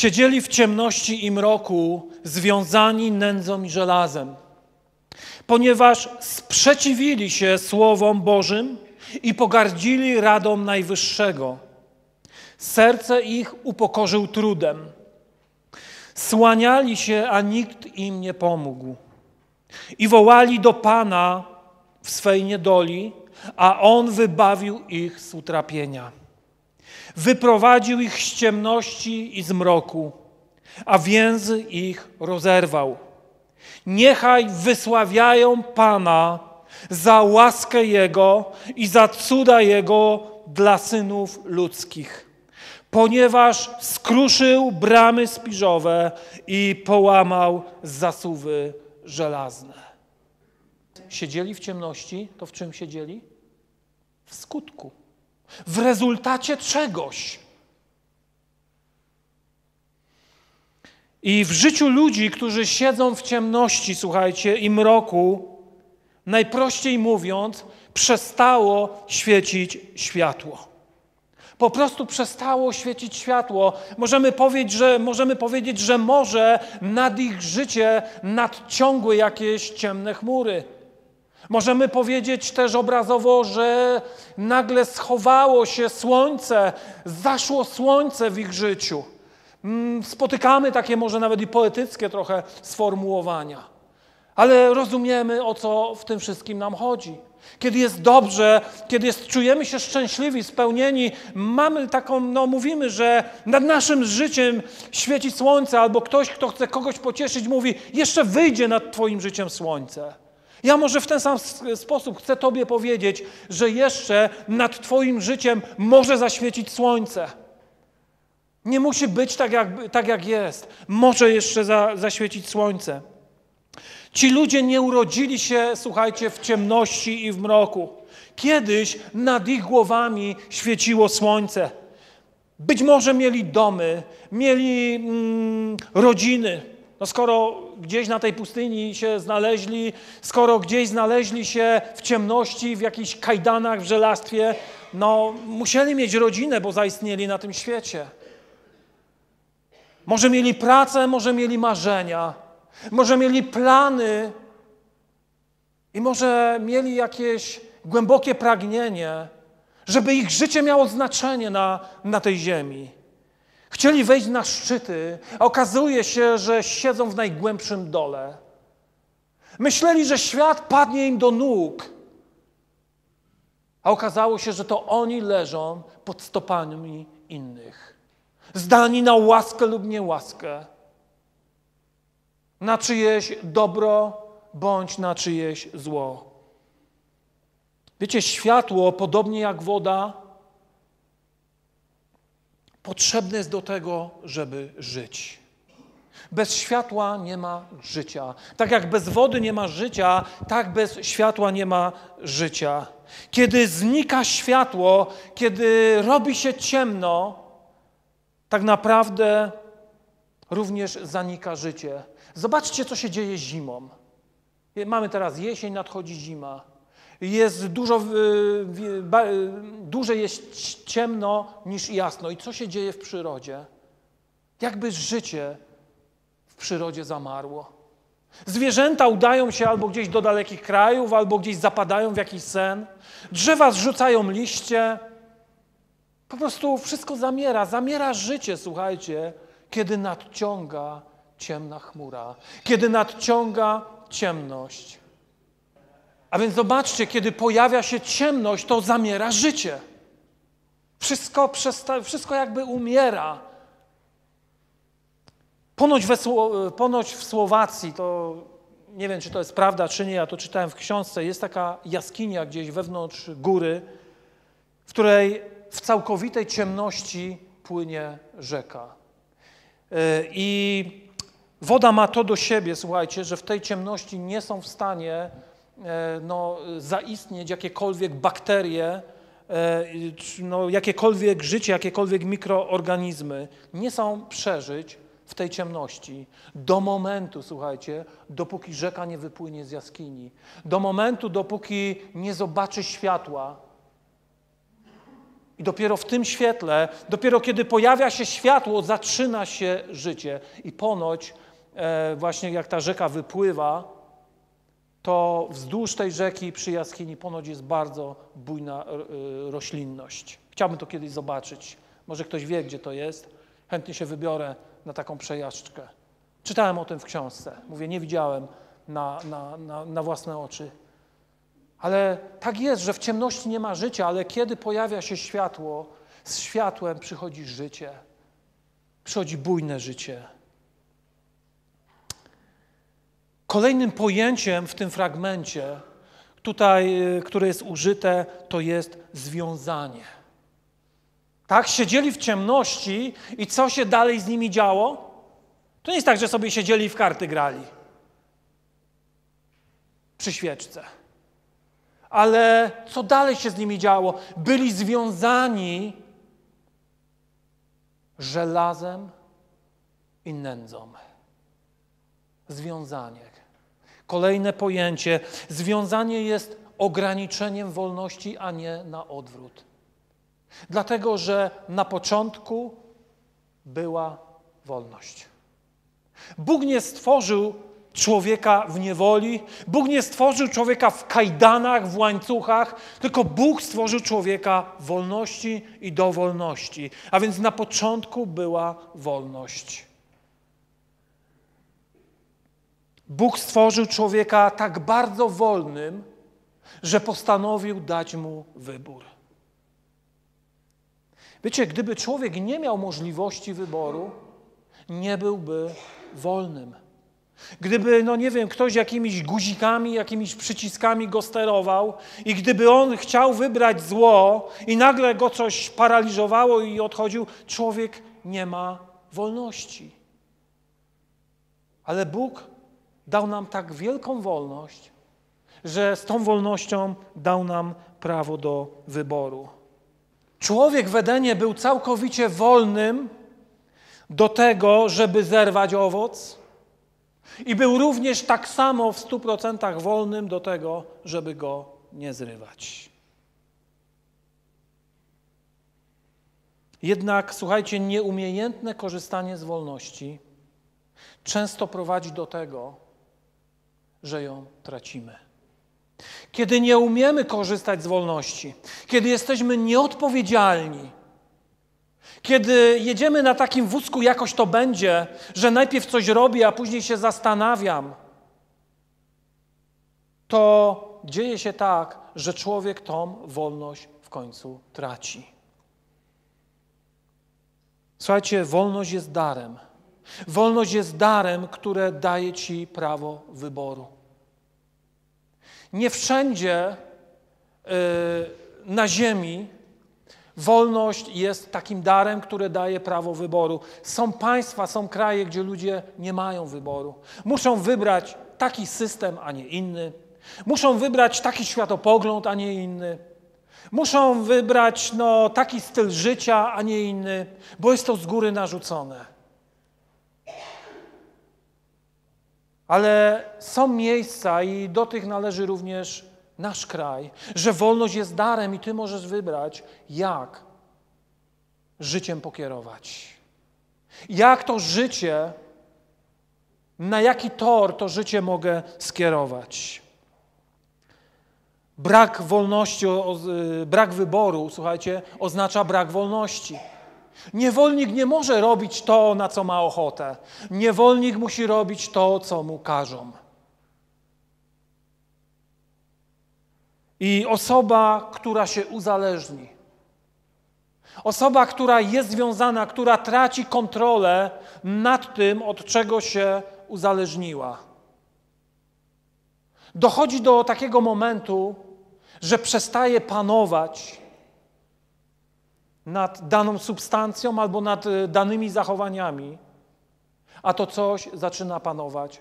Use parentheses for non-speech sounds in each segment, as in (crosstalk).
Siedzieli w ciemności i mroku, związani nędzą i żelazem, ponieważ sprzeciwili się słowom Bożym i pogardzili radą Najwyższego. Serce ich upokorzył trudem. Słaniali się, a nikt im nie pomógł. I wołali do Pana w swej niedoli, a On wybawił ich z utrapienia. Wyprowadził ich z ciemności i z mroku, a więzy ich rozerwał. Niechaj wysławiają Pana za łaskę Jego i za cuda Jego dla synów ludzkich, ponieważ skruszył bramy spiżowe i połamał zasuwy żelazne. Siedzieli w ciemności, to w czym siedzieli? W skutku w rezultacie czegoś. I w życiu ludzi, którzy siedzą w ciemności, słuchajcie, i mroku, najprościej mówiąc, przestało świecić światło. Po prostu przestało świecić światło. Możemy powiedzieć, że, możemy powiedzieć, że może nad ich życie nadciągły jakieś ciemne chmury. Możemy powiedzieć też obrazowo, że nagle schowało się słońce, zaszło słońce w ich życiu. Mm, spotykamy takie może nawet i poetyckie trochę sformułowania. Ale rozumiemy, o co w tym wszystkim nam chodzi. Kiedy jest dobrze, kiedy jest, czujemy się szczęśliwi, spełnieni, mamy taką, no mówimy, że nad naszym życiem świeci słońce, albo ktoś, kto chce kogoś pocieszyć, mówi, jeszcze wyjdzie nad Twoim życiem słońce. Ja może w ten sam sposób chcę Tobie powiedzieć, że jeszcze nad Twoim życiem może zaświecić słońce. Nie musi być tak, jak, tak jak jest. Może jeszcze za, zaświecić słońce. Ci ludzie nie urodzili się, słuchajcie, w ciemności i w mroku. Kiedyś nad ich głowami świeciło słońce. Być może mieli domy, mieli mm, rodziny, no skoro gdzieś na tej pustyni się znaleźli, skoro gdzieś znaleźli się w ciemności, w jakichś kajdanach, w żelastwie, no musieli mieć rodzinę, bo zaistnieli na tym świecie. Może mieli pracę, może mieli marzenia, może mieli plany i może mieli jakieś głębokie pragnienie, żeby ich życie miało znaczenie na, na tej ziemi. Chcieli wejść na szczyty, a okazuje się, że siedzą w najgłębszym dole. Myśleli, że świat padnie im do nóg, a okazało się, że to oni leżą pod stopami innych. Zdani na łaskę lub niełaskę, na czyjeś dobro bądź na czyjeś zło. Wiecie, światło, podobnie jak woda, potrzebne jest do tego, żeby żyć. Bez światła nie ma życia. Tak jak bez wody nie ma życia, tak bez światła nie ma życia. Kiedy znika światło, kiedy robi się ciemno, tak naprawdę również zanika życie. Zobaczcie, co się dzieje zimą. Mamy teraz jesień, nadchodzi zima jest dużo, dłużej jest ciemno niż jasno. I co się dzieje w przyrodzie? Jakby życie w przyrodzie zamarło. Zwierzęta udają się albo gdzieś do dalekich krajów, albo gdzieś zapadają w jakiś sen. Drzewa zrzucają liście. Po prostu wszystko zamiera. Zamiera życie, słuchajcie, kiedy nadciąga ciemna chmura, kiedy nadciąga ciemność. A więc zobaczcie, kiedy pojawia się ciemność, to zamiera życie. Wszystko, przesta- wszystko jakby umiera. Ponoć, we, ponoć w Słowacji, to nie wiem, czy to jest prawda, czy nie, ja to czytałem w książce, jest taka jaskinia gdzieś wewnątrz góry, w której w całkowitej ciemności płynie rzeka. E, I woda ma to do siebie, słuchajcie, że w tej ciemności nie są w stanie no, zaistnieć jakiekolwiek bakterie, e, no, jakiekolwiek życie, jakiekolwiek mikroorganizmy nie są przeżyć w tej ciemności. Do momentu, słuchajcie, dopóki rzeka nie wypłynie z jaskini. Do momentu, dopóki nie zobaczy światła. I dopiero w tym świetle, dopiero kiedy pojawia się światło, zaczyna się życie. I ponoć, e, właśnie jak ta rzeka wypływa, to wzdłuż tej rzeki przy jaskini ponoć jest bardzo bujna e, roślinność. Chciałbym to kiedyś zobaczyć. Może ktoś wie, gdzie to jest. Chętnie się wybiorę na taką przejażdżkę. Czytałem o tym w książce. Mówię, nie widziałem na, na, na, na własne oczy. Ale tak jest, że w ciemności nie ma życia, ale kiedy pojawia się światło, z światłem przychodzi życie. Przychodzi bujne życie. Kolejnym pojęciem w tym fragmencie, tutaj, y, które jest użyte, to jest związanie. Tak, siedzieli w ciemności i co się dalej z nimi działo? To nie jest tak, że sobie siedzieli i w karty grali przy świeczce. Ale co dalej się z nimi działo? Byli związani żelazem i nędzą. Związanie. Kolejne pojęcie. Związanie jest ograniczeniem wolności, a nie na odwrót. Dlatego, że na początku była wolność. Bóg nie stworzył człowieka w niewoli, Bóg nie stworzył człowieka w kajdanach, w łańcuchach, tylko Bóg stworzył człowieka w wolności i do wolności. A więc na początku była wolność. Bóg stworzył człowieka tak bardzo wolnym, że postanowił dać mu wybór. Wiecie, gdyby człowiek nie miał możliwości wyboru, nie byłby wolnym. Gdyby, no nie wiem, ktoś jakimiś guzikami, jakimiś przyciskami go sterował i gdyby on chciał wybrać zło i nagle go coś paraliżowało i odchodził, człowiek nie ma wolności. Ale Bóg dał nam tak wielką wolność, że z tą wolnością dał nam prawo do wyboru. Człowiek w Edenie był całkowicie wolnym do tego, żeby zerwać owoc, i był również tak samo w stu procentach wolnym do tego, żeby go nie zrywać. Jednak, słuchajcie, nieumiejętne korzystanie z wolności często prowadzi do tego, że ją tracimy. Kiedy nie umiemy korzystać z wolności, kiedy jesteśmy nieodpowiedzialni, kiedy jedziemy na takim wózku, jakoś to będzie, że najpierw coś robię, a później się zastanawiam, to dzieje się tak, że człowiek tą wolność w końcu traci. Słuchajcie, wolność jest darem. Wolność jest darem, które daje ci prawo wyboru. Nie wszędzie yy, na ziemi Wolność jest takim darem, który daje prawo wyboru. Są państwa, są kraje, gdzie ludzie nie mają wyboru. Muszą wybrać taki system, a nie inny. Muszą wybrać taki światopogląd, a nie inny. Muszą wybrać no, taki styl życia, a nie inny, bo jest to z góry narzucone. Ale są miejsca i do tych należy również nasz kraj, że wolność jest darem i Ty możesz wybrać, jak życiem pokierować. Jak to życie, na jaki tor to życie mogę skierować. Brak wolności, brak wyboru, słuchajcie, oznacza brak wolności. Niewolnik nie może robić to, na co ma ochotę. Niewolnik musi robić to, co mu każą. I osoba, która się uzależni, osoba, która jest związana, która traci kontrolę nad tym, od czego się uzależniła. Dochodzi do takiego momentu, że przestaje panować nad daną substancją albo nad y, danymi zachowaniami, a to coś zaczyna panować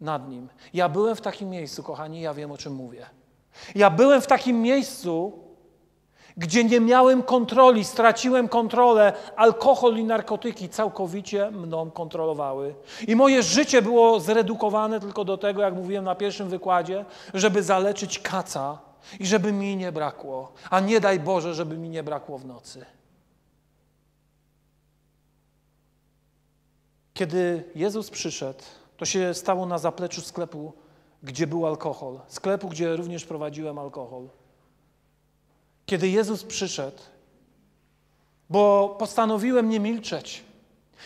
nad nim. Ja byłem w takim miejscu, kochani, ja wiem o czym mówię. Ja byłem w takim miejscu, gdzie nie miałem kontroli, straciłem kontrolę. Alkohol i narkotyki całkowicie mną kontrolowały. I moje życie było zredukowane tylko do tego, jak mówiłem na pierwszym wykładzie, żeby zaleczyć kaca, i żeby mi nie brakło, a nie daj Boże, żeby mi nie brakło w nocy. Kiedy Jezus przyszedł, to się stało na zapleczu sklepu, gdzie był alkohol, sklepu, gdzie również prowadziłem alkohol. Kiedy Jezus przyszedł, bo postanowiłem nie milczeć.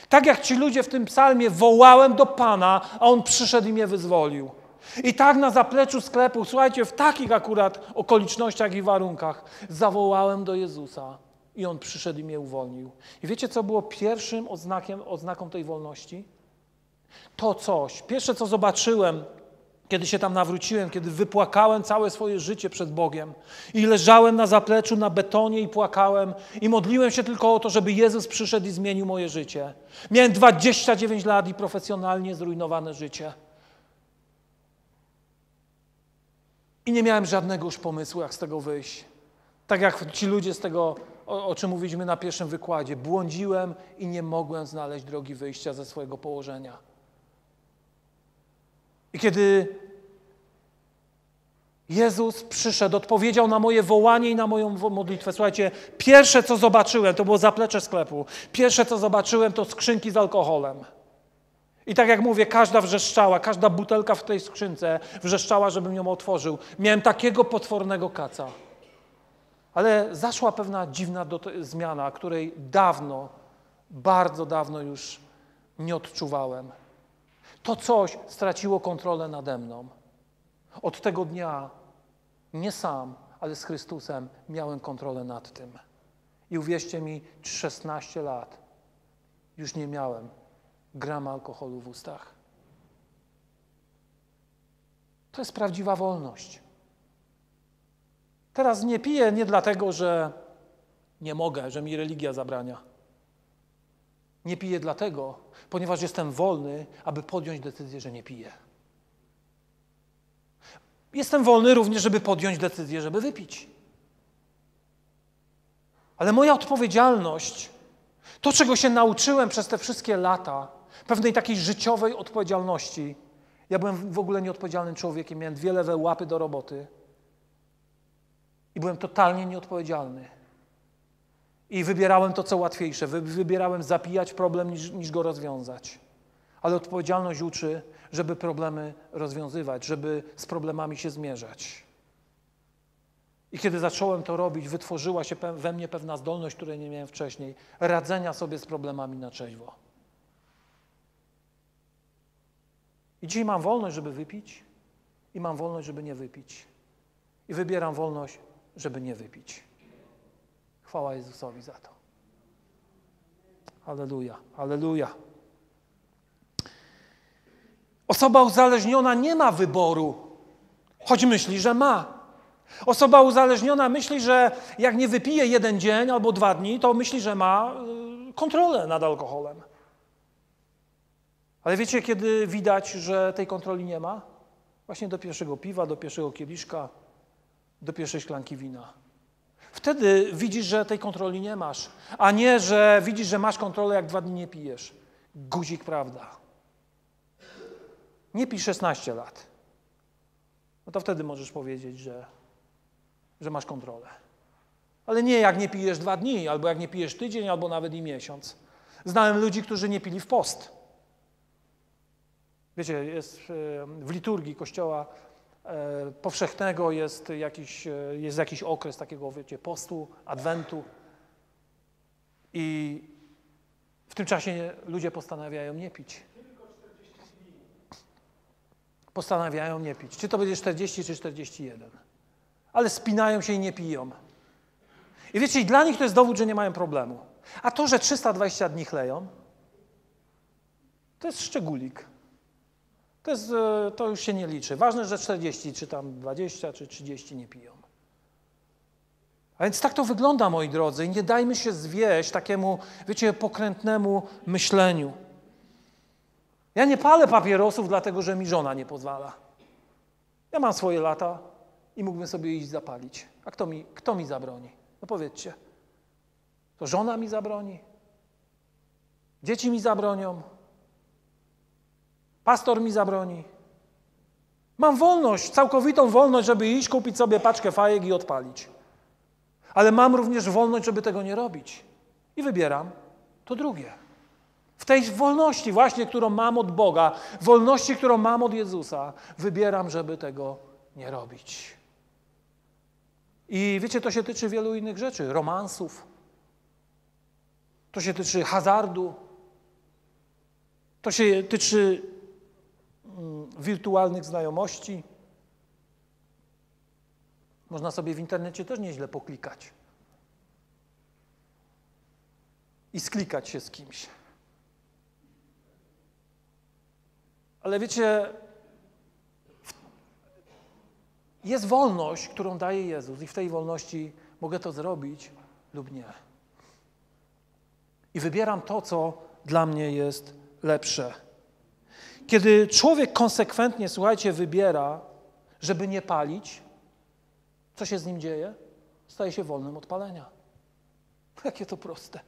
Tak jak ci ludzie w tym psalmie, wołałem do Pana, a On przyszedł i mnie wyzwolił. I tak na zapleczu sklepu, słuchajcie, w takich akurat okolicznościach i warunkach, zawołałem do Jezusa i On przyszedł i mnie uwolnił. I wiecie, co było pierwszym oznakiem, oznaką tej wolności? To coś. Pierwsze, co zobaczyłem, kiedy się tam nawróciłem, kiedy wypłakałem całe swoje życie przed Bogiem i leżałem na zapleczu, na betonie i płakałem i modliłem się tylko o to, żeby Jezus przyszedł i zmienił moje życie. Miałem 29 lat i profesjonalnie zrujnowane życie. I nie miałem żadnego już pomysłu, jak z tego wyjść. Tak jak ci ludzie z tego, o, o, czym mówiliśmy na pierwszym wykładzie. Błądziłem i nie mogłem znaleźć drogi wyjścia ze swojego położenia. I kiedy Jezus przyszedł, odpowiedział na moje wołanie i na moją modlitwę. Słuchajcie, pierwsze co zobaczyłem, to było zaplecze sklepu. Pierwsze co zobaczyłem, to skrzynki z alkoholem. I tak jak mówię, każda wrzeszczała, każda butelka w tej skrzynce wrzeszczała, żebym ją otworzył. Miałem takiego potwornego kaca. Ale zaszła pewna dziwna zmiana, której dawno, bardzo dawno już nie odczuwałem. To coś straciło kontrolę nade mną. Od tego dnia nie sam, ale z Chrystusem miałem kontrolę nad tym. I uwierzcie mi, 16 lat już nie miałem grama alkoholu w ustach. To jest prawdziwa wolność. Teraz nie piję nie dlatego, że nie mogę, że mi religia zabrania. Nie piję dlatego, ponieważ jestem wolny, aby podjąć decyzję, że nie piję. Jestem wolny również, żeby podjąć decyzję, żeby wypić. Ale moja odpowiedzialność, to czego się nauczyłem przez te wszystkie lata, pewnej takiej życiowej odpowiedzialności. Ja byłem w ogóle nieodpowiedzialnym człowiekiem, miałem dwie lewe łapy do roboty i byłem totalnie nieodpowiedzialny. I wybierałem to, co łatwiejsze. Wybierałem zapijać problem niż, niż go rozwiązać. Ale odpowiedzialność uczy, żeby problemy rozwiązywać, żeby z problemami się zmierzać. I kiedy zacząłem to robić, wytworzyła się we mnie pewna zdolność, której nie miałem wcześniej, radzenia sobie z problemami na trzeźwo. I dzisiaj mam wolność, żeby wypić, i mam wolność, żeby nie wypić. I wybieram wolność, żeby nie wypić. Chwała Jezusowi za to. Aleluja, aleluja. Osoba uzależniona nie ma wyboru, choć myśli, że ma. Osoba uzależniona myśli, że jak nie wypije jeden dzień albo dwa dni, to myśli, że ma y, kontrolę nad alkoholem. Ale wiecie, kiedy widać, że tej kontroli nie ma? Właśnie do pierwszego piwa, do pierwszego kieliszka, do pierwszej szklanki wina. Wtedy widzisz, że tej kontroli nie masz, a nie, że widzisz, że masz kontrolę, jak dwa dni nie pijesz. Guzik, prawda. Nie pij 16 lat. No to wtedy możesz powiedzieć, że, że masz kontrolę. Ale nie jak nie pijesz dwa dni, albo jak nie pijesz tydzień, albo nawet i miesiąc. Znałem ludzi, którzy nie pili w post. Wiecie, jest w liturgii Kościoła e, powszechnego jest jakiś, e, jest jakiś okres takiego, wiecie, postu, adwentu i w tym czasie ludzie postanawiają nie pić. Postanawiają nie pić. Czy to będzie 40, czy 41. Ale spinają się i nie piją. I wiecie, i dla nich to jest dowód, że nie mają problemu. A to, że 320 dni chleją, to jest szczególik. To, jest, e, to już się nie liczy. Ważne, że 40, czy tam 20, czy 30 nie piją. A więc tak to wygląda, moi drodzy, i nie dajmy się zwieść takiemu, wiecie, pokrętnemu myśleniu. Ja nie palę papierosów, dlatego że mi żona nie pozwala. Ja mam swoje lata i mógłbym sobie iść zapalić. A kto mi, kto mi zabroni? No powiedzcie. To żona mi zabroni? Dzieci mi zabronią? Pastor mi zabroni. Mam wolność, całkowitą wolność, żeby iść, kupić sobie paczkę fajek i odpalić. Ale mam również wolność, żeby tego nie robić. I wybieram to drugie. W tej wolności właśnie, którą mam od Boga, wolności, którą mam od Jezusa, wybieram, żeby tego nie robić. I wiecie, to się tyczy wielu innych rzeczy, romansów, to się tyczy hazardu, to się tyczy wirtualnych znajomości. Można sobie w internecie też nieźle poklikać i sklikać się z kimś. Ale wiecie, jest wolność, którą daje Jezus, i w tej wolności mogę to zrobić lub nie. I wybieram to, co dla mnie jest lepsze. Kiedy człowiek konsekwentnie, słuchajcie, wybiera, żeby nie palić, co się z nim dzieje? Staje się wolnym od palenia. (laughs) Jakie to proste.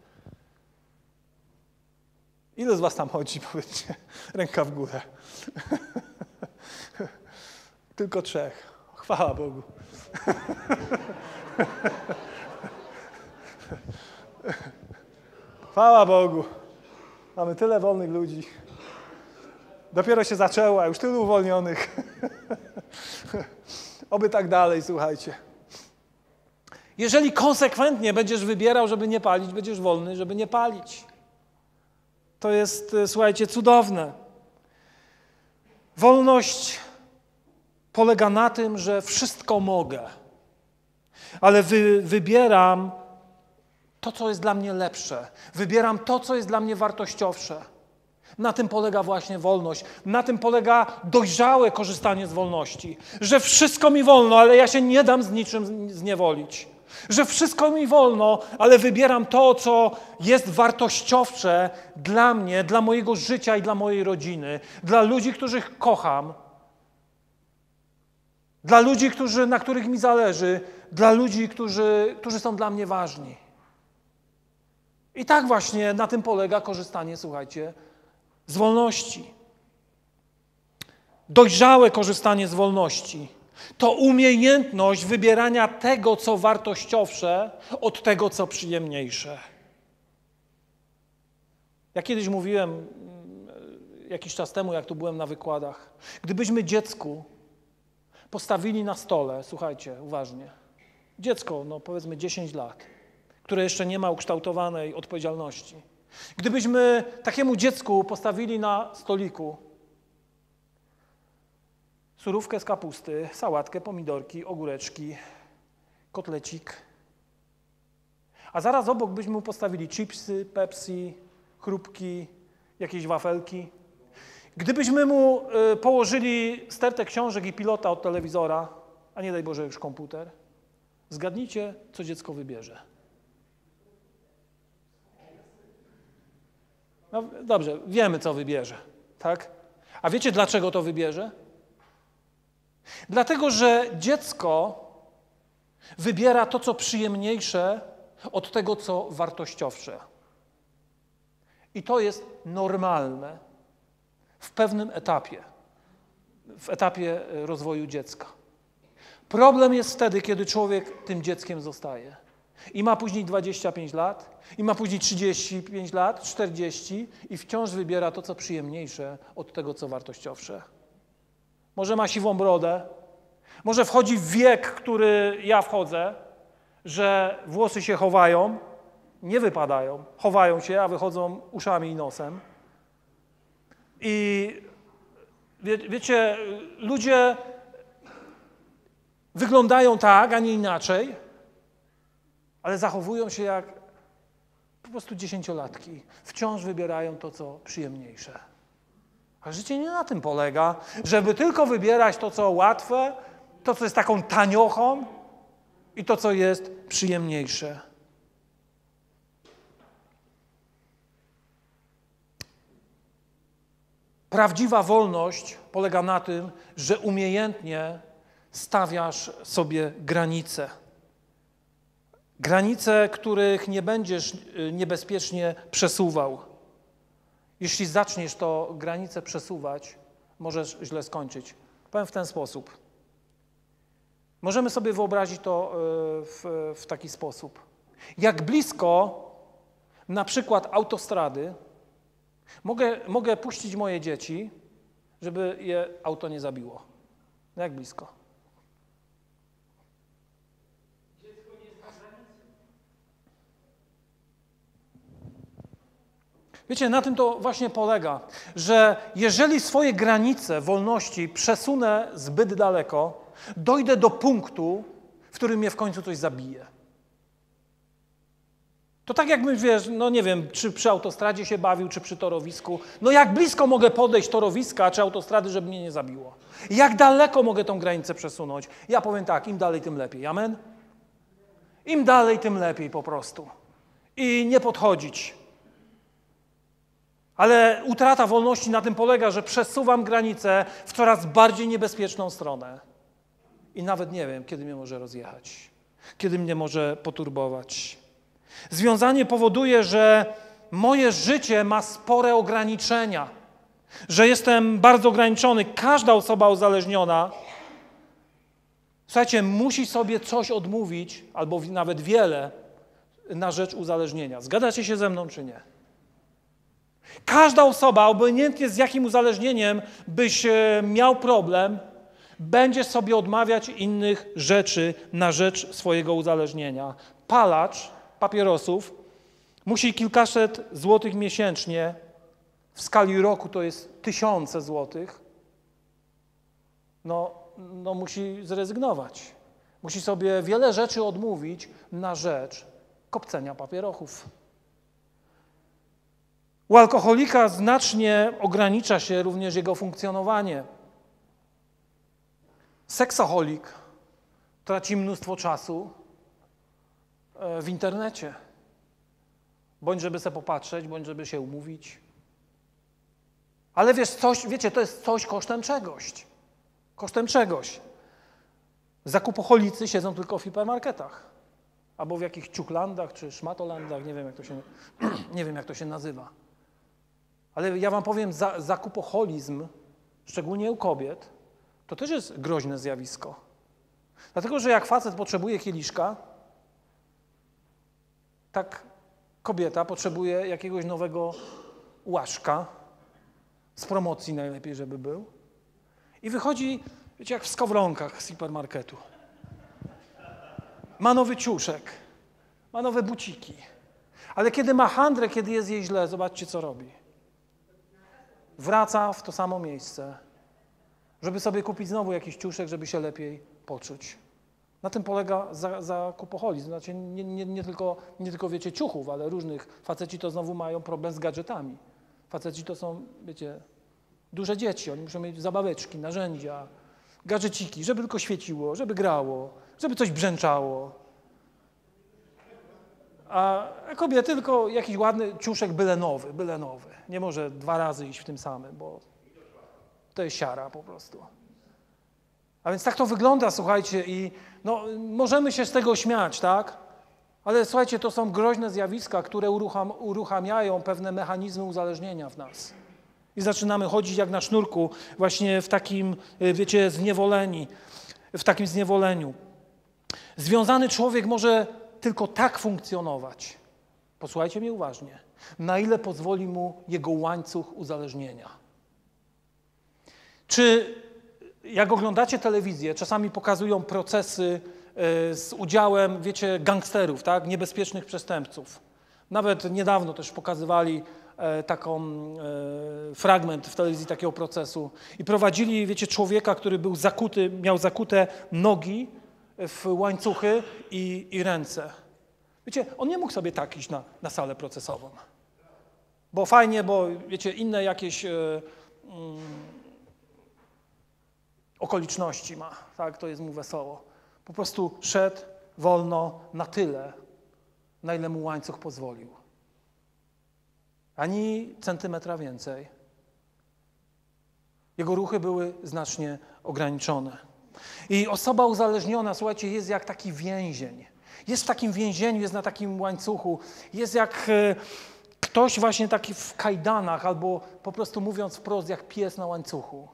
Ile z was tam chodzi, (laughs) powiedzcie? Ręka w górę. (laughs) Tylko trzech. Chwała Bogu. Chwała Bogu. Mamy tyle wolnych ludzi. Dopiero się zaczęło, a już tylu uwolnionych. (laughs) Oby tak dalej, słuchajcie. Jeżeli konsekwentnie będziesz wybierał, żeby nie palić, będziesz wolny, żeby nie palić. To jest, e, słuchajcie, cudowne. Wolność polega na tym, że wszystko mogę, ale wy, wybieram to, co jest dla mnie lepsze. Wybieram to, co jest dla mnie wartościowsze. Na tym polega właśnie wolność. Na tym polega dojrzałe korzystanie z wolności. Że wszystko mi wolno, ale ja się nie dam z niczym zniewolić. Że wszystko mi wolno, ale wybieram to, co jest wartościowsze dla mnie, dla mojego życia i dla mojej rodziny, dla ludzi, których kocham, dla ludzi, którzy, na których mi zależy, dla ludzi, którzy, którzy są dla mnie ważni. I tak właśnie na tym polega korzystanie, słuchajcie, z wolności. Dojrzałe korzystanie z wolności to umiejętność wybierania tego, co wartościowsze, od tego, co przyjemniejsze. Ja kiedyś mówiłem, mm, jakiś czas temu, jak tu byłem na wykładach, gdybyśmy dziecku postawili na stole, słuchajcie, uważnie, dziecko, no powiedzmy 10 lat, które jeszcze nie ma ukształtowanej odpowiedzialności. Gdybyśmy takiemu dziecku postawili na stoliku surówkę z kapusty, sałatkę, pomidorki, ogóreczki, kotlecik, a zaraz obok byśmy mu postawili chipsy, Pepsi, chrupki, jakieś wafelki. Gdybyśmy mu y, położyli stertę książek i pilota od telewizora, a nie daj Boże już komputer, zgadnijcie, co dziecko wybierze. No dobrze, wiemy, co wybierze, tak? A wiecie, dlaczego to wybierze? Dlatego, że dziecko wybiera to, co przyjemniejsze, od tego, co wartościowsze. I to jest normalne w pewnym etapie, w etapie rozwoju dziecka. Problem jest wtedy, kiedy człowiek tym dzieckiem zostaje. I ma później 25 lat, i ma później 35 lat, 40 i wciąż wybiera to, co przyjemniejsze od tego, co wartościowsze. Może ma siwą brodę, może wchodzi w wiek, który ja wchodzę, że włosy się chowają, nie wypadają, chowają się, a wychodzą uszami i nosem. I wie, wiecie, ludzie wyglądają tak, a nie inaczej, ale zachowują się jak po prostu dziesięciolatki. Wciąż wybierają to, co przyjemniejsze. A życie nie na tym polega, żeby tylko wybierać to, co łatwe, to, co jest taką taniochą i to, co jest przyjemniejsze. Prawdziwa wolność polega na tym, że umiejętnie stawiasz sobie granice. Granice, których nie będziesz y, niebezpiecznie przesuwał. Jeśli zaczniesz to granice przesuwać, możesz źle skończyć. Powiem w ten sposób. Możemy sobie wyobrazić to e, w, w taki sposób. Jak blisko na przykład autostrady mogę, mogę puścić moje dzieci, żeby je auto nie zabiło. Jak blisko? Wiecie, na tym to właśnie polega, że jeżeli swoje granice wolności przesunę zbyt daleko, dojdę do punktu, w którym mnie w końcu coś zabije. To tak jakbym, wiesz, no nie wiem, czy przy autostradzie się bawił, czy przy torowisku. No jak blisko mogę podejść torowiska czy autostrady, żeby mnie nie zabiło? Jak daleko mogę tą granicę przesunąć? Ja powiem tak, im dalej, tym lepiej. Amen? Im dalej, tym lepiej po prostu. I nie podchodzić. Ale utrata wolności na tym polega, że przesuwam granicę w coraz bardziej niebezpieczną stronę. I nawet nie wiem, kiedy mnie może rozjechać, kiedy mnie może poturbować. Związanie powoduje, że moje życie ma spore ograniczenia, że jestem bardzo ograniczony. Każda osoba uzależniona, słuchajcie, musi sobie coś odmówić, albo nawet wiele, na rzecz uzależnienia. Zgadzacie się ze mną, czy nie? Każda osoba, obojętnie z jakim uzależnieniem byś e, miał problem, będzie sobie odmawiać innych rzeczy na rzecz swojego uzależnienia. Palacz papierosów musi kilkaset złotych miesięcznie, w skali roku to jest tysiące złotych, no, no musi zrezygnować. Musi sobie wiele rzeczy odmówić na rzecz kopcenia papierochów. U alkoholika znacznie ogranicza się również jego funkcjonowanie. Seksoholik traci mnóstwo czasu e, w internecie. Bądź żeby sobie popatrzeć, bądź żeby się umówić. Ale wiesz, coś, wiecie, to jest coś kosztem czegoś. Kosztem czegoś. Zakupoholicy siedzą tylko w hipermarketach. Albo w jakichś ciuklandach czy szmatolandach, nie wiem jak to się, (clears throat) nie wiem, jak to się nazywa. Ale ja wam powiem, za, zakupoholizm, szczególnie u kobiet, to też jest groźne zjawisko. Dlatego, że jak facet potrzebuje kieliszka, tak kobieta potrzebuje jakiegoś nowego łaszka, z promocji najlepiej, żeby był. I wychodzi, wiecie, jak w skowronkach z hipermarketu. Ma nowy ciuszek, ma nowe buciki. Ale kiedy ma handrę, kiedy jest jej źle, zobaczcie, co robi wraca w to samo miejsce, żeby sobie kupić znowu jakiś ciuszek, żeby się lepiej poczuć. Na tym polega zakupoholizm. Znaczy nie, nie, nie, tylko, nie tylko, wiecie, ciuchów, ale różnych. Faceci to znowu mają problem z gadżetami. Faceci to są, wiecie, duże dzieci. Oni muszą mieć zabaweczki, narzędzia, gadżeciki, żeby tylko świeciło, żeby grało, żeby coś brzęczało. A kobiety tylko jakiś ładny ciuszek byle nowy, byle nowy. Nie może dwa razy iść w tym samym, bo to jest siara po prostu. A więc tak to wygląda, słuchajcie, i no, możemy się z tego śmiać, tak? Ale słuchajcie, to są groźne zjawiska, które urucham, uruchamiają pewne mechanizmy uzależnienia w nas. I zaczynamy chodzić jak na sznurku, właśnie w takim, wiecie, zniewoleni, w takim zniewoleniu. Związany człowiek może tylko tak funkcjonować. Posłuchajcie mnie uważnie. Na ile pozwoli mu jego łańcuch uzależnienia. Czy jak oglądacie telewizję, czasami pokazują procesy e, z udziałem, wiecie, gangsterów, tak? niebezpiecznych przestępców. Nawet niedawno też pokazywali e, taką e, fragment w telewizji takiego procesu i prowadzili, wiecie, człowieka, który był zakuty, miał zakute nogi w łańcuchy i, i ręce. Wiecie, on nie mógł sobie tak iść na, na salę procesową. Bo fajnie, bo wiecie, inne jakieś e, mm, okoliczności ma, tak, to jest mu wesoło. Po prostu szedł wolno na tyle, na ile mu łańcuch pozwolił. Ani centymetra więcej. Jego ruchy były znacznie ograniczone. I osoba uzależniona, słuchajcie, jest jak taki więzień. Jest w takim więzieniu, jest na takim łańcuchu, jest jak e, ktoś właśnie taki w kajdanach, albo po prostu mówiąc wprost, jak pies na łańcuchu.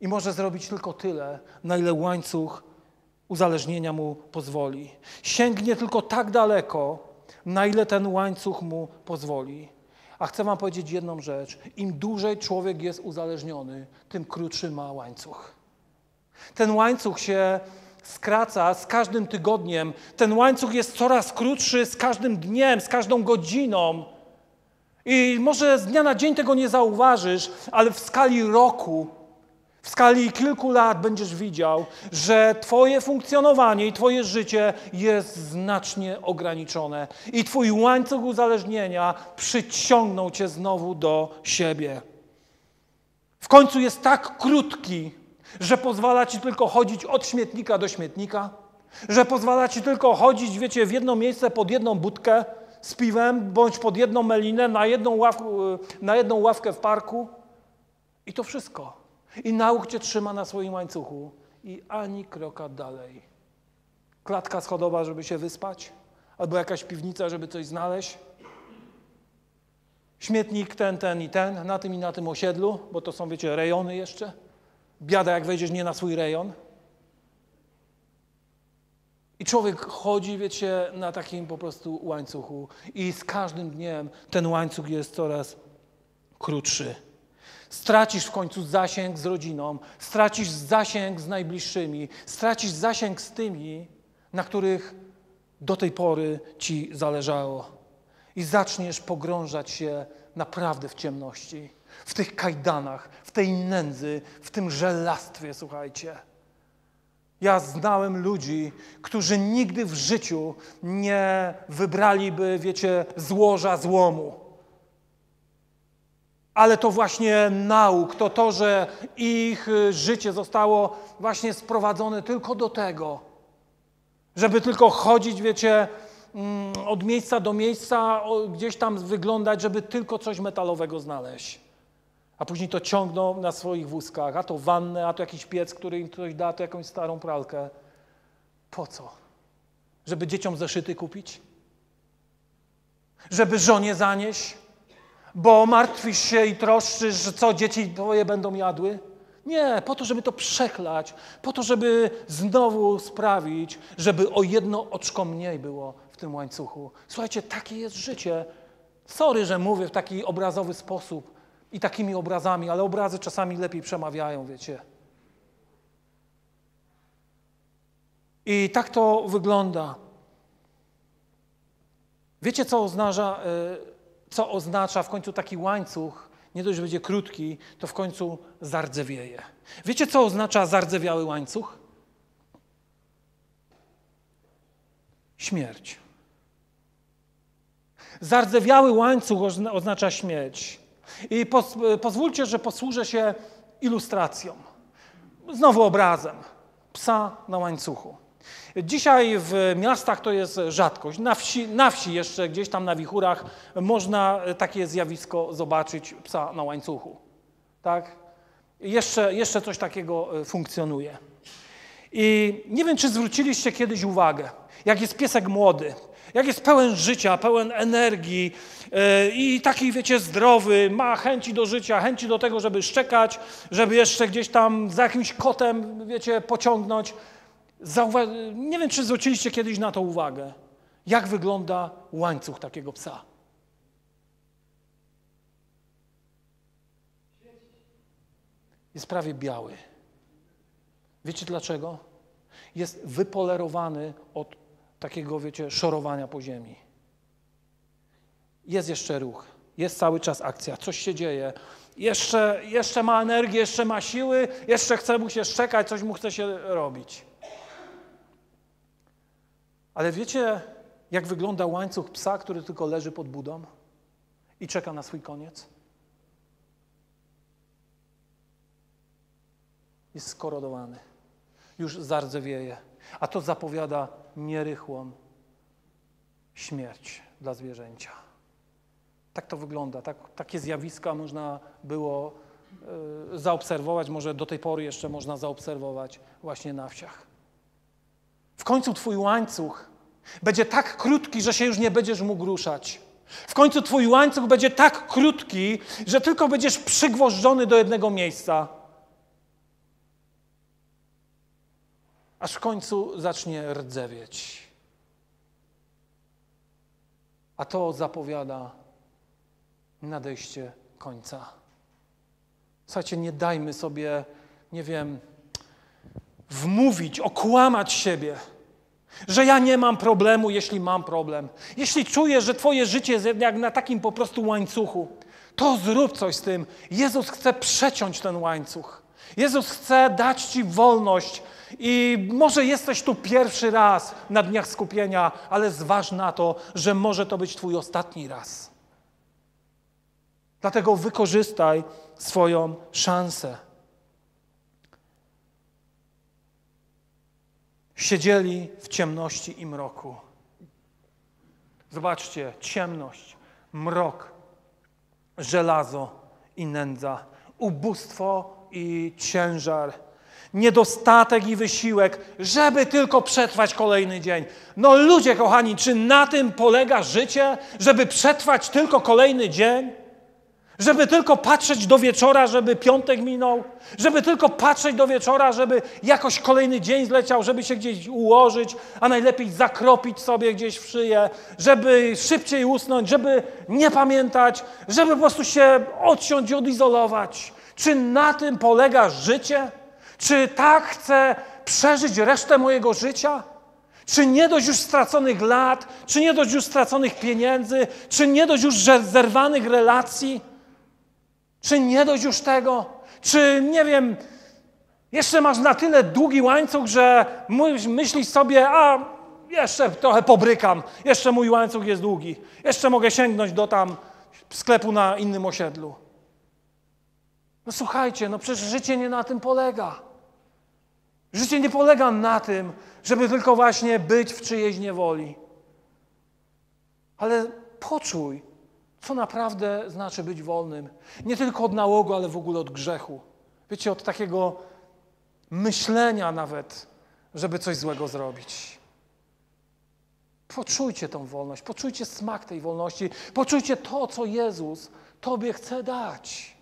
i może zrobić tylko tyle, na ile łańcuch uzależnienia mu pozwoli. Sięgnie tylko tak daleko, na ile ten łańcuch mu pozwoli. A chcę Wam powiedzieć jedną rzecz. Im dłużej człowiek jest uzależniony, tym krótszy ma łańcuch. Ten łańcuch się skraca z każdym tygodniem. Ten łańcuch jest coraz krótszy z każdym dniem, z każdą godziną. I może z dnia na dzień tego nie zauważysz, ale w skali roku, w skali kilku lat będziesz widział, że Twoje funkcjonowanie i Twoje życie jest znacznie ograniczone. I Twój łańcuch uzależnienia przyciągnął Cię znowu do siebie. W końcu jest tak krótki, że pozwala Ci tylko chodzić od śmietnika do śmietnika, że pozwala Ci tylko chodzić, wiecie, w jedno miejsce pod jedną budkę z piwem, bądź pod jedną melinę, na jedną, ław, na jedną ławkę w parku. I to wszystko. I nauk Cię trzyma na swoim łańcuchu i ani kroka dalej. Klatka schodowa, żeby się wyspać, albo jakaś piwnica, żeby coś znaleźć. Śmietnik ten, ten i ten, na tym i na tym osiedlu, bo to są, wiecie, rejony jeszcze. Biada, jak wejdziesz nie na swój rejon. I człowiek chodzi, wiecie, na takim po prostu łańcuchu. I z każdym dniem ten łańcuch jest coraz krótszy. Stracisz w końcu zasięg z rodziną, stracisz zasięg z najbliższymi, stracisz zasięg z tymi, na których do tej pory ci zależało. I zaczniesz pogrążać się naprawdę w ciemności w tych kajdanach, w tej nędzy, w tym żelastwie, słuchajcie. Ja znałem ludzi, którzy nigdy w życiu nie wybraliby, wiecie, złoża złomu. Ale to właśnie nauk, to to, że ich życie zostało właśnie sprowadzone tylko do tego, żeby tylko chodzić, wiecie, mm, od miejsca do miejsca, gdzieś tam wyglądać, żeby tylko coś metalowego znaleźć a później to ciągną na swoich wózkach, a to wannę, a to jakiś piec, który im ktoś da, to jakąś starą pralkę. Po co? Żeby dzieciom zeszyty kupić? Żeby żonie zanieść? Bo martwisz się i troszczysz, co dzieci twoje będą jadły? Nie, po to, żeby to przechlać, po to, żeby znowu sprawić, żeby o jedno oczko mniej było w tym łańcuchu. Słuchajcie, takie jest życie. Sorry, że mówię w taki obrazowy sposób, i takimi obrazami, ale obrazy czasami lepiej przemawiają, wiecie. I tak to wygląda. Wiecie, co oznacza, e, co oznacza w końcu taki łańcuch? Nie dość, że będzie krótki, to w końcu zardzewieje. Wiecie, co oznacza zardzewiały łańcuch? Śmierć. Zardzewiały łańcuch oznacza śmierć. I poz, pozwólcie, że posłużę się ilustracją. Znowu obrazem psa na łańcuchu. Dzisiaj w miastach to jest rzadkość. Na wsi, na wsi jeszcze gdzieś tam na wichurach można takie zjawisko zobaczyć psa na łańcuchu. Tak? Jeszcze, jeszcze coś takiego e, funkcjonuje. I nie wiem, czy zwróciliście kiedyś uwagę, jak jest piesek młody, jak jest pełen życia, pełen energii yy, i taki, wiecie, zdrowy, ma chęci do życia, chęci do tego, żeby szczekać, żeby jeszcze gdzieś tam za jakimś kotem, wiecie, pociągnąć. Zauwa- nie wiem, czy zwróciliście kiedyś na to uwagę. Jak wygląda łańcuch takiego psa? Jest prawie biały. Wiecie dlaczego? Jest wypolerowany od takiego, wiecie, szorowania po ziemi. Jest jeszcze ruch, jest cały czas akcja, coś się dzieje. Jeszcze, jeszcze ma energię, jeszcze ma siły, jeszcze chce mu się szczekać, coś mu chce się robić. Ale wiecie, jak wygląda łańcuch psa, który tylko leży pod budą i czeka na swój koniec? Jest skorodowany, już zardzewieje, a to zapowiada nierychłą śmierć dla zwierzęcia. Tak to wygląda. Tak, takie zjawiska można było y, zaobserwować, może do tej pory jeszcze można zaobserwować właśnie na wsiach. W końcu Twój łańcuch będzie tak krótki, że się już nie będziesz mógł ruszać. W końcu Twój łańcuch będzie tak krótki, że tylko będziesz przygwożdżony do jednego miejsca. Aż w końcu zacznie rdzewieć. A to zapowiada nadejście końca. Słuchajcie, nie dajmy sobie, nie wiem, wmówić, okłamać siebie, że ja nie mam problemu, jeśli mam problem. Jeśli czujesz, że Twoje życie jest jak na takim po prostu łańcuchu, to zrób coś z tym. Jezus chce przeciąć ten łańcuch. Jezus chce dać Ci wolność. I może jesteś tu pierwszy raz na dniach skupienia, ale zważ na to, że może to być Twój ostatni raz. Dlatego wykorzystaj swoją szansę. Siedzieli w ciemności i mroku. Zobaczcie, ciemność, mrok, żelazo i nędza, ubóstwo i ciężar, niedostatek i wysiłek, żeby tylko przetrwać kolejny dzień. No ludzie kochani, czy na tym polega życie, żeby przetrwać tylko kolejny dzień? Żeby tylko patrzeć do wieczora, żeby piątek minął, żeby tylko patrzeć do wieczora, żeby jakoś kolejny dzień zleciał, żeby się gdzieś ułożyć, a najlepiej zakropić sobie gdzieś w szyję, żeby szybciej usnąć, żeby nie pamiętać, żeby po prostu się odciąć i odizolować. Czy na tym polega życie? Czy tak chcę przeżyć resztę mojego życia? Czy nie dość już straconych lat, czy nie dość już straconych pieniędzy, czy nie dość już zerwanych relacji? Czy nie dość już tego? Czy, nie wiem, jeszcze masz na tyle długi łańcuch, że myślisz sobie, a jeszcze trochę pobrykam, jeszcze mój łańcuch jest długi, jeszcze mogę sięgnąć do tam sklepu na innym osiedlu. No słuchajcie, no przecież życie nie na tym polega. Życie nie polega na tym, żeby tylko właśnie być w czyjejś niewoli. Ale poczuj, co naprawdę znaczy być wolnym. Nie tylko od nałogu, ale w ogóle od grzechu. Wiecie, od takiego myślenia nawet, żeby coś złego zrobić. Poczujcie tą wolność, poczujcie smak tej wolności, poczujcie to, co Jezus Tobie chce dać.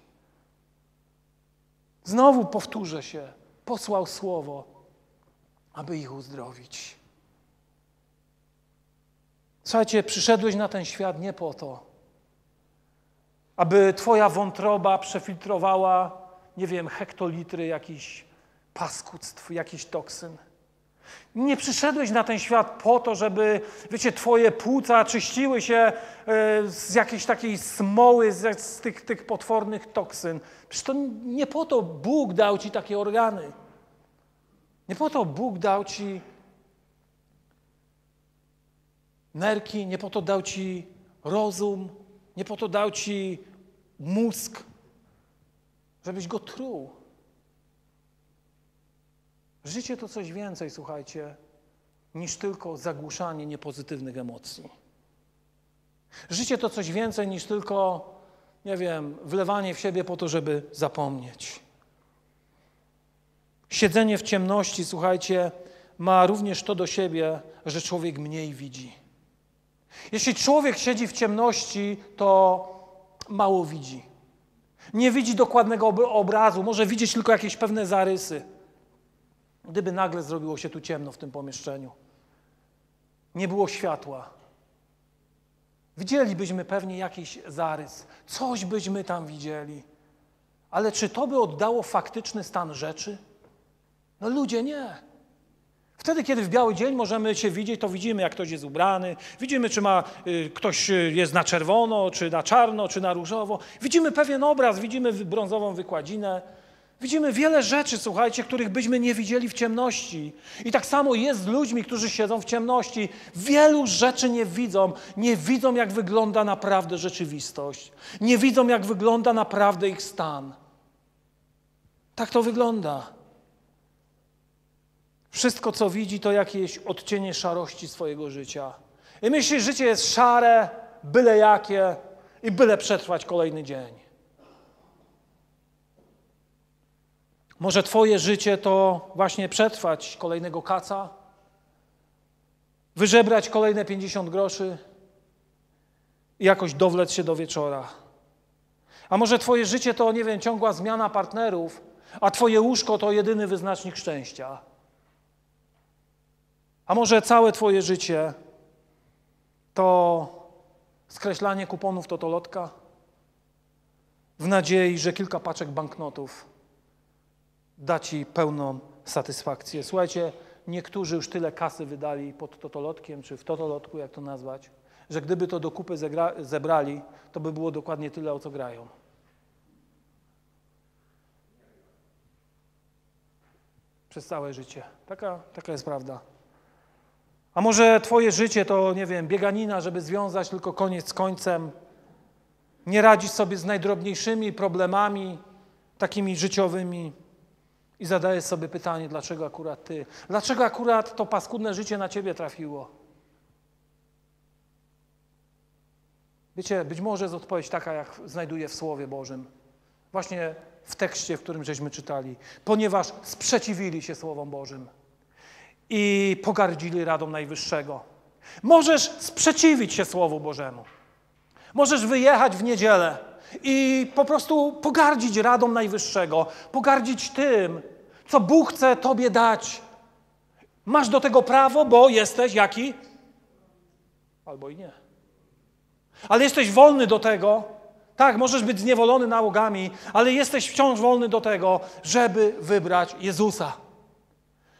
Znowu powtórzę się, posłał słowo, aby ich uzdrowić. Słuchajcie, przyszedłeś na ten świat nie po to, aby Twoja wątroba przefiltrowała, nie wiem, hektolitry jakichś paskudztw, jakiś toksyn. Nie przyszedłeś na ten świat po to, żeby, wiecie, Twoje płuca czyściły się e, z jakiejś takiej smoły, z, tych, tych potwornych toksyn. Przecież to nie po to Bóg dał Ci takie organy. Nie po to Bóg dał Ci nerki, nie po to dał Ci rozum, nie po to dał Ci mózg, żebyś go truł. Życie to coś więcej, słuchajcie, niż tylko zagłuszanie niepozytywnych emocji. Życie to coś więcej niż tylko, nie wiem, wlewanie w siebie po to, żeby zapomnieć. Siedzenie w ciemności, słuchajcie, ma również to do siebie, że człowiek mniej widzi. Jeśli człowiek siedzi w ciemności, to mało widzi. Nie widzi dokładnego obrazu, może widzieć tylko jakieś pewne zarysy. Gdyby nagle zrobiło się tu ciemno w tym pomieszczeniu, nie było światła, widzielibyśmy pewnie jakiś zarys, coś byśmy tam widzieli. Ale czy to by oddało faktyczny stan rzeczy? No ludzie nie. Wtedy, kiedy w biały dzień możemy się widzieć, to widzimy, jak ktoś jest ubrany, widzimy, czy ma, y, ktoś y, jest na czerwono, czy na czarno, czy na różowo. Widzimy pewien obraz, widzimy brązową wykładzinę. Widzimy wiele rzeczy, słuchajcie, których byśmy nie widzieli w ciemności. I tak samo jest z ludźmi, którzy siedzą w ciemności. Wielu rzeczy nie widzą. Nie widzą, jak wygląda naprawdę rzeczywistość. Nie widzą, jak wygląda naprawdę ich stan. Tak to wygląda. Wszystko, co widzi, to jakieś odcienie szarości swojego życia. I myśli, że życie jest szare, byle jakie i byle przetrwać kolejny dzień. Może Twoje życie to właśnie przetrwać kolejnego kaca, wyżebrać kolejne 50 groszy i jakoś dowlec się do wieczora. A może Twoje życie to, nie wiem, ciągła zmiana partnerów, a Twoje łóżko to jedyny wyznacznik szczęścia. A może całe Twoje życie to skreślanie kuponów totolotka w nadziei, że kilka paczek banknotów da Ci pełną satysfakcję. Słuchajcie, niektórzy już tyle kasy wydali pod totolotkiem, czy w totolotku, jak to nazwać, że gdyby to do kupy zebrali, to by było dokładnie tyle, o co grają. Przez całe życie. Taka, taka jest prawda. A może Twoje życie to, nie wiem, bieganina, żeby związać tylko koniec z końcem. Nie radzisz sobie z najdrobniejszymi problemami, takimi życiowymi. I zadajesz sobie pytanie, dlaczego akurat Ty? Dlaczego akurat to paskudne życie na Ciebie trafiło? Wiecie, być może jest odpowiedź taka, jak znajduję w Słowie Bożym. Właśnie w tekście, w którym żeśmy czytali. Ponieważ sprzeciwili się Słowom Bożym i pogardzili radą Najwyższego. Możesz sprzeciwić się Słowu Bożemu. Możesz wyjechać w niedzielę i po prostu pogardzić radą Najwyższego, pogardzić tym, co Bóg chce Tobie dać. Masz do tego prawo, bo jesteś jaki? Albo i nie. Ale jesteś wolny do tego, tak, możesz być zniewolony nałogami, ale jesteś wciąż wolny do tego, żeby wybrać Jezusa.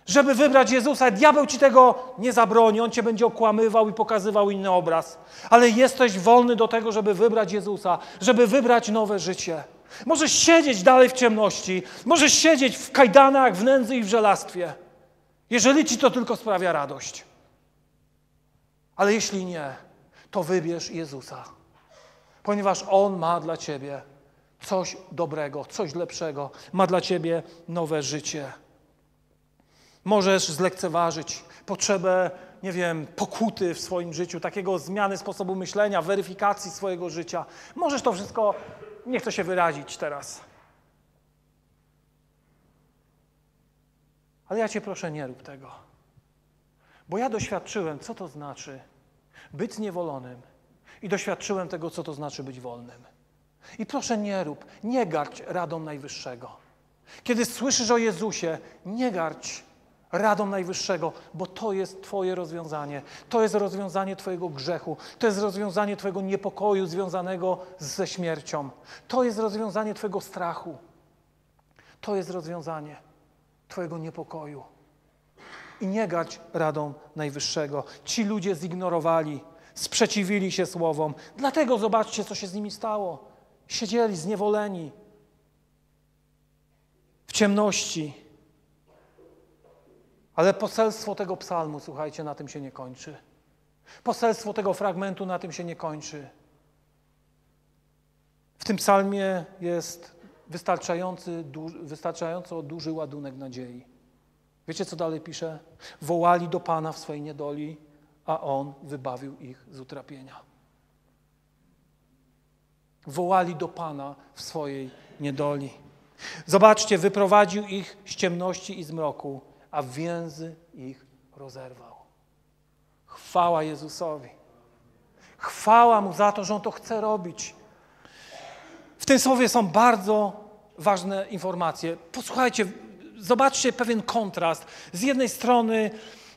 Żeby wybrać Jezusa, diabeł ci tego nie zabroni, on cię będzie okłamywał i pokazywał inny obraz. Ale jesteś wolny do tego, żeby wybrać Jezusa, żeby wybrać nowe życie. Możesz siedzieć dalej w ciemności, możesz siedzieć w kajdanach, w nędzy i w żelastwie, jeżeli ci to tylko sprawia radość. Ale jeśli nie, to wybierz Jezusa, ponieważ On ma dla ciebie coś dobrego, coś lepszego, ma dla ciebie nowe życie. Możesz zlekceważyć potrzebę, nie wiem, pokuty w swoim życiu, takiego zmiany sposobu myślenia, weryfikacji swojego życia. Możesz to wszystko, nie chcę się wyrazić teraz. Ale ja Cię proszę, nie rób tego. Bo ja doświadczyłem, co to znaczy być zniewolonym i doświadczyłem tego, co to znaczy być wolnym. I proszę, nie rób, nie garć radą Najwyższego. Kiedy słyszysz o Jezusie, nie garć radą Najwyższego, bo to jest Twoje rozwiązanie. To jest rozwiązanie Twojego grzechu. To jest rozwiązanie Twojego niepokoju związanego ze śmiercią. To jest rozwiązanie Twojego strachu. To jest rozwiązanie Twojego niepokoju. I nie gać radą Najwyższego. Ci ludzie zignorowali, sprzeciwili się słowom. Dlatego zobaczcie, co się z nimi stało. Siedzieli zniewoleni w ciemności ale poselstwo tego psalmu, słuchajcie, na tym się nie kończy. Poselstwo tego fragmentu na tym się nie kończy. W tym psalmie jest wystarczający, wystarczająco duży ładunek nadziei. Wiecie, co dalej pisze? Wołali do Pana w swojej niedoli, a On wybawił ich z utrapienia. Wołali do Pana w swojej niedoli. Zobaczcie, wyprowadził ich z ciemności i zmroku a więzy ich rozerwał. Chwała Jezusowi. Chwała Mu za to, że On to chce robić. W tym słowie są bardzo ważne informacje. Posłuchajcie, zobaczcie pewien kontrast. Z jednej strony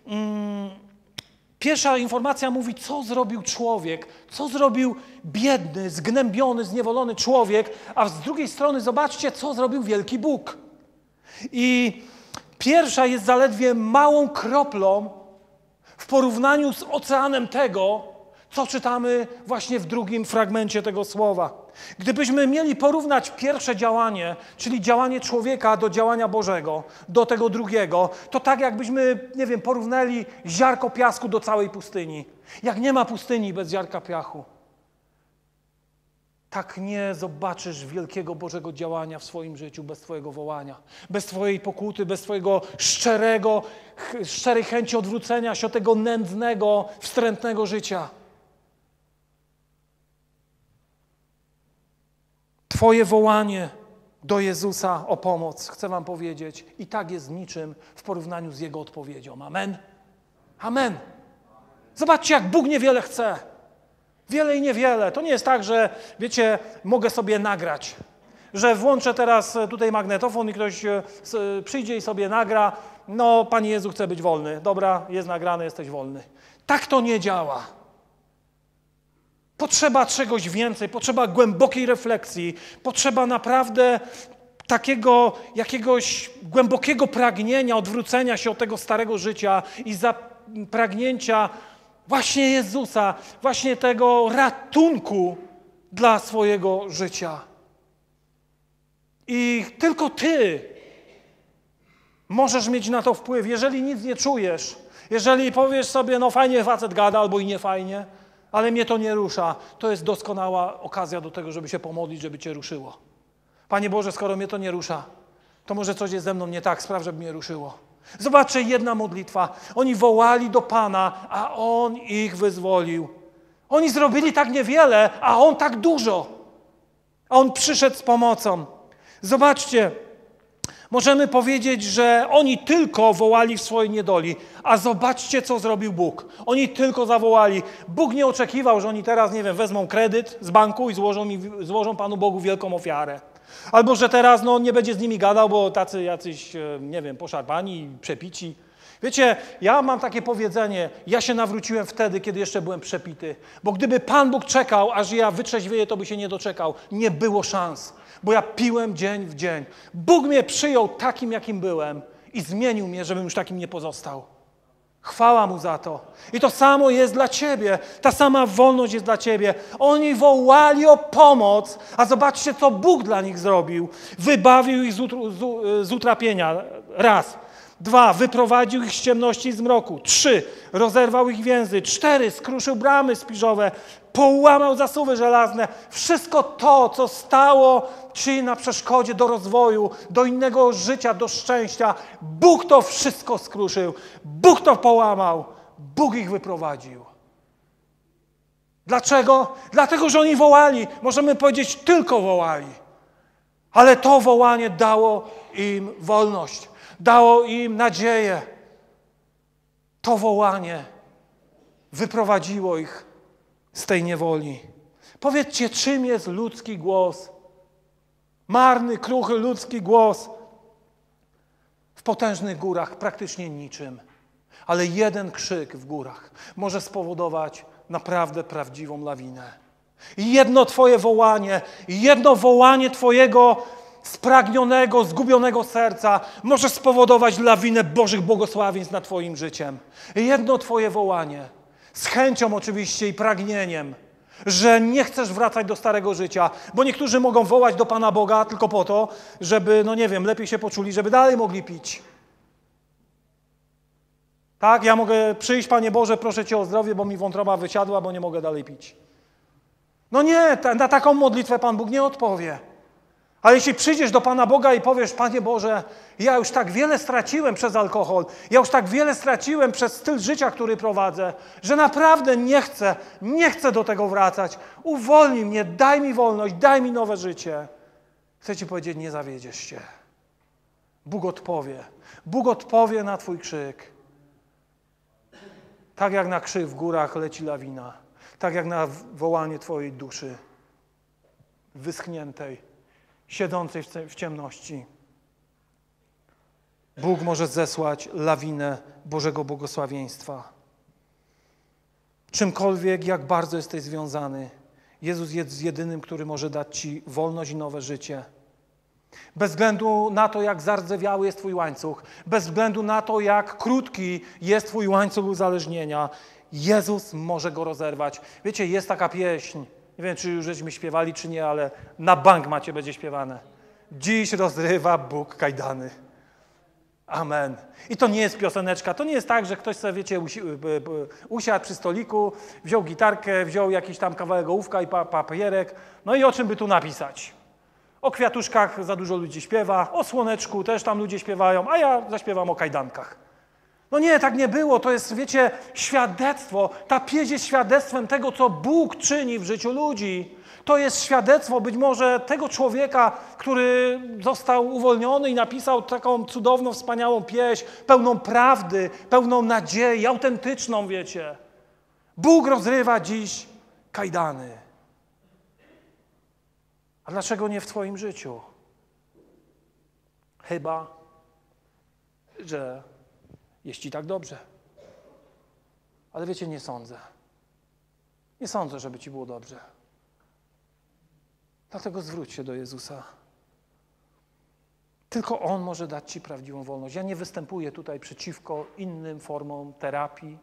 mm, pierwsza informacja mówi, co zrobił człowiek, co zrobił biedny, zgnębiony, zniewolony człowiek, a z drugiej strony zobaczcie, co zrobił wielki Bóg. I Pierwsza jest zaledwie małą kroplą w porównaniu z oceanem tego, co czytamy właśnie w drugim fragmencie tego słowa. Gdybyśmy mieli porównać pierwsze działanie, czyli działanie człowieka do działania Bożego, do tego drugiego, to tak jakbyśmy, nie wiem, porównali ziarko piasku do całej pustyni. Jak nie ma pustyni bez ziarka piachu, tak nie zobaczysz wielkiego Bożego działania w swoim życiu bez Twojego wołania, bez Twojej pokuty, bez Twojego szczerego, szczerej chęci odwrócenia się od tego nędznego, wstrętnego życia. Twoje wołanie do Jezusa o pomoc, chcę Wam powiedzieć, i tak jest niczym w porównaniu z Jego odpowiedzią. Amen. Amen. Zobaczcie, jak Bóg niewiele chce. Wiele i niewiele. To nie jest tak, że wiecie, mogę sobie nagrać, że włączę teraz tutaj magnetofon i ktoś e, przyjdzie i sobie nagra, no Panie Jezu chce być wolny. Dobra, jest nagrane, jesteś wolny. Tak to nie działa. Potrzeba czegoś więcej, potrzeba głębokiej refleksji, potrzeba naprawdę takiego jakiegoś głębokiego pragnienia odwrócenia się od tego starego życia i pragnięcia właśnie Jezusa, właśnie tego ratunku dla swojego życia. I tylko Ty możesz mieć na to wpływ, jeżeli nic nie czujesz, jeżeli powiesz sobie, no fajnie facet gada albo i nie fajnie, ale mnie to nie rusza, to jest doskonała okazja do tego, żeby się pomodlić, żeby Cię ruszyło. Panie Boże, skoro mnie to nie rusza, to może coś jest ze mną nie tak, spraw, żeby mnie ruszyło. Zobaczcie, jedna modlitwa. Oni wołali do Pana, a On ich wyzwolił. Oni zrobili tak niewiele, a On tak dużo. A On przyszedł z pomocą. Zobaczcie, możemy powiedzieć, że oni tylko wołali w swojej niedoli, a zobaczcie, co zrobił Bóg. Oni tylko zawołali. Bóg nie oczekiwał, że oni teraz, nie wiem, wezmą kredyt z banku i złożą, mi, złożą Panu Bogu wielką ofiarę. Albo, że teraz no, nie będzie z nimi gadał, bo tacy jacyś, e, nie wiem, poszarpani, przepici. Wiecie, ja mam takie powiedzenie, ja się nawróciłem wtedy, kiedy jeszcze byłem przepity. Bo gdyby Pan Bóg czekał, aż ja wytrzeźwieję, to by się nie doczekał. Nie było szans, bo ja piłem dzień w dzień. Bóg mnie przyjął takim, jakim byłem i zmienił mnie, żebym już takim nie pozostał. Chwała Mu za to. I to samo jest dla Ciebie. Ta sama wolność jest dla Ciebie. Oni wołali o pomoc, a zobaczcie, co Bóg dla nich zrobił. Wybawił ich z, z utrapienia. Raz. Dwa, wyprowadził ich z ciemności i z mroku. Trzy, rozerwał ich więzy. Cztery, skruszył bramy spiżowe. Połamał zasuwy żelazne. Wszystko to, co stało ci na przeszkodzie do rozwoju, do innego życia, do szczęścia, Bóg to wszystko skruszył. Bóg to połamał. Bóg ich wyprowadził. Dlaczego? Dlatego, że oni wołali. Możemy powiedzieć, tylko wołali. Ale to wołanie dało im wolność dało im nadzieję. To wołanie wyprowadziło ich z tej niewoli. Powiedzcie, czym jest ludzki głos? Marny, kruchy ludzki głos. W potężnych górach praktycznie niczym. Ale jeden krzyk w górach może spowodować naprawdę prawdziwą lawinę. Jedno Twoje wołanie, jedno wołanie Twojego spragnionego, zgubionego serca może spowodować lawinę Bożych błogosławieństw nad Twoim życiem. Jedno Twoje wołanie, z chęcią oczywiście i pragnieniem, że nie chcesz wracać do starego życia, bo niektórzy mogą wołać do Pana Boga tylko po to, żeby, no nie wiem, lepiej się poczuli, żeby dalej mogli pić. Tak, ja mogę przyjść, Panie Boże, proszę Cię o zdrowie, bo mi wątroba wysiadła, bo nie mogę dalej pić. No nie, na taką modlitwę Pan Bóg nie odpowie. Ale jeśli przyjdziesz do Pana Boga i powiesz, Panie Boże, ja już tak wiele straciłem przez alkohol, ja już tak wiele straciłem przez styl życia, który prowadzę, że naprawdę nie chcę, nie chcę do tego wracać. Uwolnij mnie, daj mi wolność, daj mi nowe życie. Chcę Ci powiedzieć, nie zawiedziesz się. Bóg odpowie. Bóg odpowie na Twój krzyk. Tak jak na krzyk w górach leci lawina, tak jak na wołanie Twojej duszy wyschniętej siedzącej w ciemności. Bóg może zesłać lawinę Bożego błogosławieństwa. Czymkolwiek, jak bardzo jesteś związany, Jezus jest jedynym, który może dać Ci wolność i nowe życie. Bez względu na to, jak zardzewiały jest Twój łańcuch, bez względu na to, jak krótki jest Twój łańcuch uzależnienia, Jezus może go rozerwać. Wiecie, jest taka pieśń, nie wiem, czy już żeśmy śpiewali, czy nie, ale na bank macie będzie śpiewane. Dziś rozrywa Bóg kajdany. Amen. I to nie jest pioseneczka. To nie jest tak, że ktoś sobie, wiecie, usiadł przy stoliku, wziął gitarkę, wziął jakiś tam kawałek ołówka i papierek. No i o czym by tu napisać? O kwiatuszkach za dużo ludzi śpiewa, o słoneczku też tam ludzie śpiewają, a ja zaśpiewam o kajdankach. No nie, tak nie było. To jest, wiecie, świadectwo. Ta pieśń jest świadectwem tego, co Bóg czyni w życiu ludzi. To jest świadectwo być może tego człowieka, który został uwolniony i napisał taką cudowną, wspaniałą pieśń, pełną prawdy, pełną nadziei, autentyczną, wiecie. Bóg rozrywa dziś kajdany. A dlaczego nie w Twoim życiu? Chyba, że jest Ci tak dobrze. Ale wiecie, nie sądzę. Nie sądzę, żeby Ci było dobrze. Dlatego zwróć się do Jezusa. Tylko On może dać Ci prawdziwą wolność. Ja nie występuję tutaj przeciwko innym formom terapii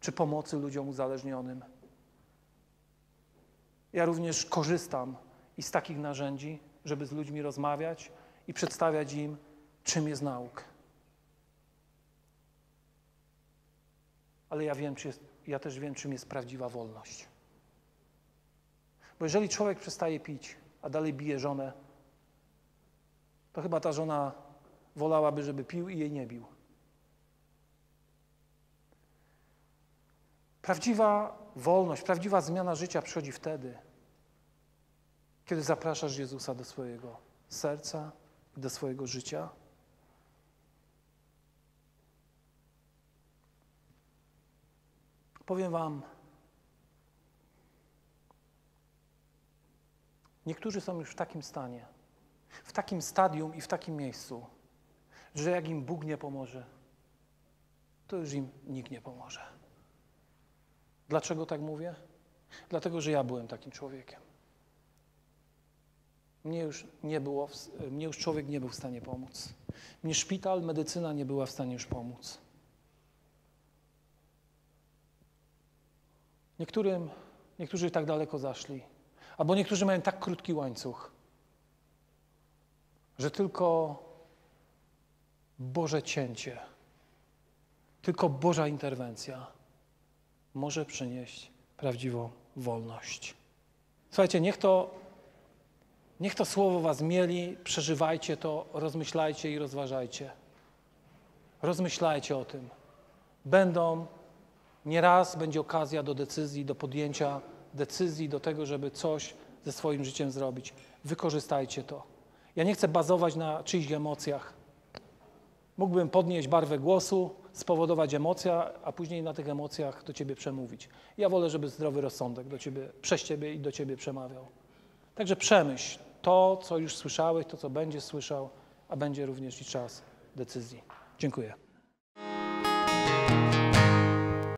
czy pomocy ludziom uzależnionym. Ja również korzystam i z takich narzędzi, żeby z ludźmi rozmawiać i przedstawiać im, czym jest nauk. Ale ja wiem, jest, ja też wiem, czym jest prawdziwa wolność. Bo jeżeli człowiek przestaje pić, a dalej bije żonę, to chyba ta żona wolałaby, żeby pił i jej nie bił. Prawdziwa wolność, prawdziwa zmiana życia przychodzi wtedy, kiedy zapraszasz Jezusa do swojego serca i do swojego życia. Powiem Wam, niektórzy są już w takim stanie, w takim stadium i w takim miejscu, że jak im Bóg nie pomoże, to już im nikt nie pomoże. Dlaczego tak mówię? Dlatego, że ja byłem takim człowiekiem. Mnie już, nie było, mnie już człowiek nie był w stanie pomóc. Mnie szpital, medycyna nie była w stanie już pomóc. Niektórym, niektórzy tak daleko zaszli, albo niektórzy mają tak krótki łańcuch, że tylko Boże cięcie, tylko Boża interwencja może przynieść prawdziwą wolność. Słuchajcie, niech to, niech to słowo was mieli, przeżywajcie to, rozmyślajcie i rozważajcie. Rozmyślajcie o tym. Będą, nieraz będzie okazja do decyzji, do podjęcia decyzji, do tego, żeby coś ze swoim życiem zrobić. Wykorzystajcie to. Ja nie chcę bazować na czyichś emocjach. Mógłbym podnieść barwę głosu, spowodować emocja, a później na tych emocjach do ciebie przemówić. Ja wolę, żeby zdrowy rozsądek do ciebie, przez ciebie i do ciebie przemawiał. Także przemyśl to, co już słyszałeś, to, co będziesz słyszał, a będzie również i czas decyzji. Dziękuję.